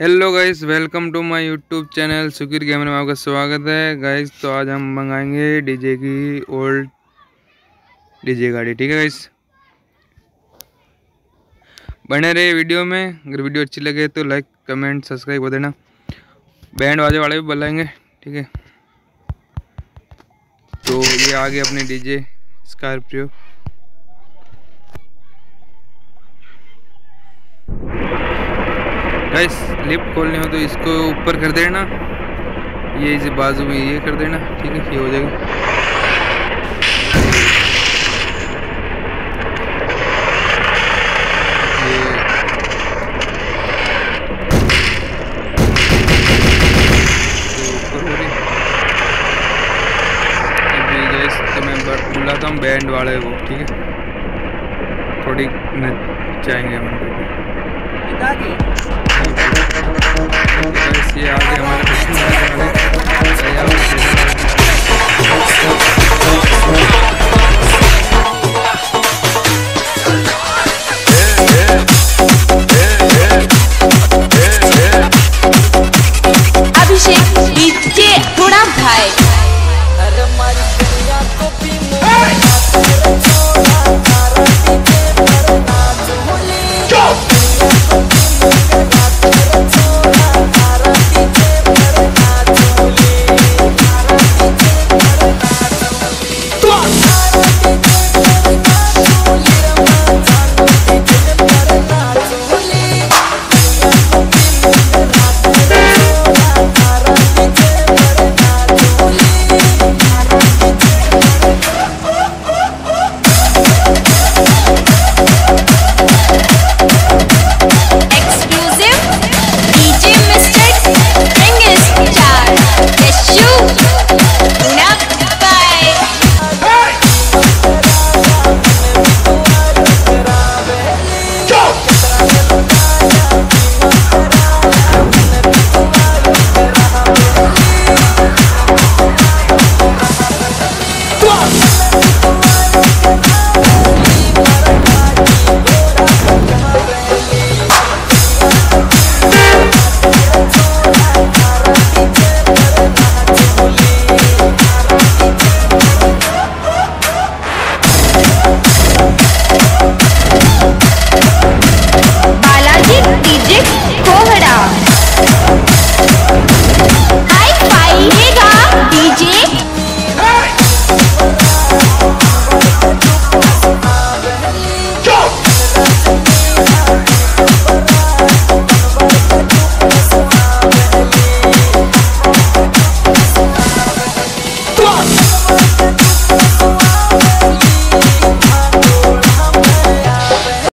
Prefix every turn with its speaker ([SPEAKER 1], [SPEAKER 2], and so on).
[SPEAKER 1] Hello guys welcome to my YouTube channel Sukir gamer में आपका स्वागत है। गाइस तो आज हम मंगाएँगे डीजे की ओल्ड डीजे गाड़ी, ठीक है गाइस बने रहे वीडियो में। अगर वीडियो अच्छी लगे तो लाइक कमेंट सब्सक्राइब कर देना। बैंड बाजे वाले भी बुलाएँगे, ठीक है? तो ये आगे अपने डीजे स्कॉर्पियो गाइस लिफ्ट खोलनी हो तो इसको ऊपर कर देना। ये इसे बाजू में ये कर देना। ठीक है, ये हो जाएगा। हूँ बैंड वाले वो ठीक है? थोड़ी नचाएँगे हम ये हमारी दुनिया को भी मुझे छोड़ा